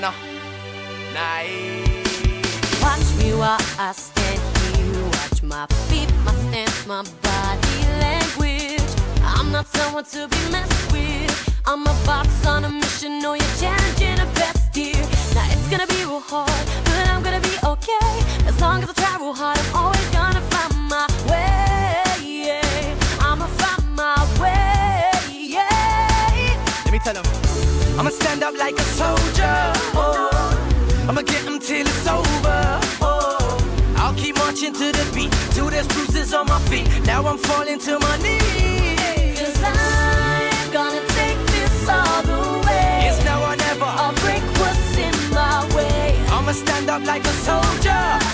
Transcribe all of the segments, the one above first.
Nice. Watch me while I stand here. Watch my feet, my stance, my body language. I'm not someone to be messed with. I'm a box on a mission. Know you're challenging the best. Now it's gonna be real hard, I'ma stand up like a soldier. Oh. I'ma get them till it's over. Oh. I'll keep marching to the beat till there's bruises on my feet. Now I'm falling to my knees. Cause I'm gonna take this all the way. It's now or never. I'll break what's in my way. I'ma stand up like a soldier.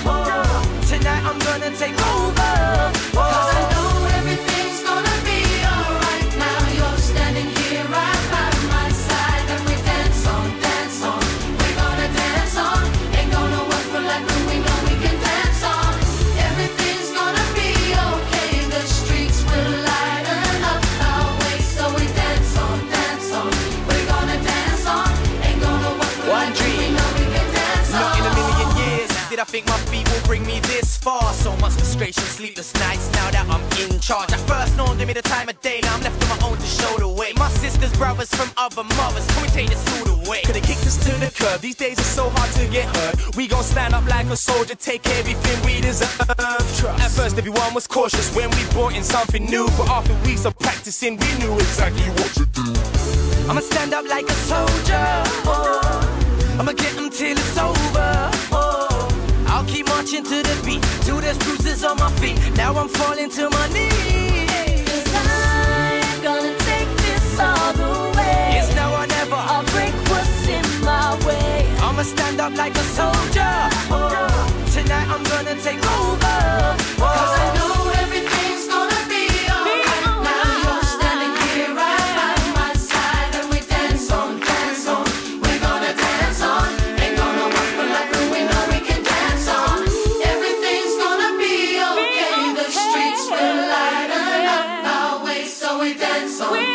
I think my feet will bring me this far. So much frustration, sleepless nights now that I'm in charge. I first, no to me the time of day. Now I'm left on my own to show the way. My sisters, brothers from other mothers, can we take this all the way? Could've kicked us to the curb. These days it's so hard to get hurt. We gon' stand up like a soldier, take everything we deserve. Trust. At first, everyone was cautious when we brought in something new. But after weeks of practicing, we knew exactly what to do. I'ma stand up like a soldier. Oh. I'ma get them till on my feet. Now I'm falling to my knees. I'm gonna take this all the way. It's now or never. I'll break what's in my way. I'ma stand up like a soldier. Oh, tonight I'm gonna take over. sweet.